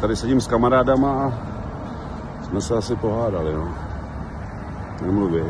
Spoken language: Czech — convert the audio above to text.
tady sedím s kamarádama a jsme se asi pohádali, no. Nemluví.